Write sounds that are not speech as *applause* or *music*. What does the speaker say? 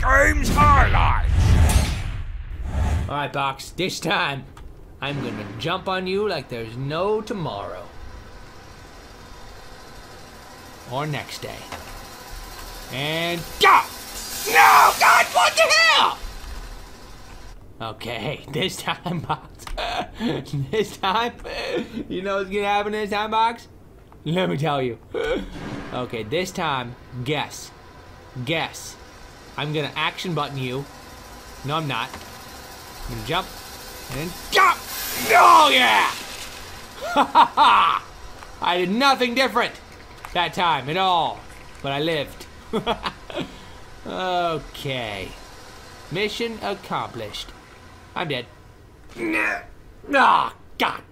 game's highlights. Alright, Box, this time, I'm gonna jump on you like there's no tomorrow. Or next day. And go! No, God, what the hell? Okay, *laughs* this time, Box. *laughs* this time, *laughs* you know what's gonna happen this time, Box? Let me tell you. Okay, this time, guess. Guess. I'm gonna action button you. No, I'm not. I'm gonna jump and jump. Oh yeah! Ha ha ha! I did nothing different that time at all, but I lived. *laughs* okay. Mission accomplished. I'm dead. Ah, God dang.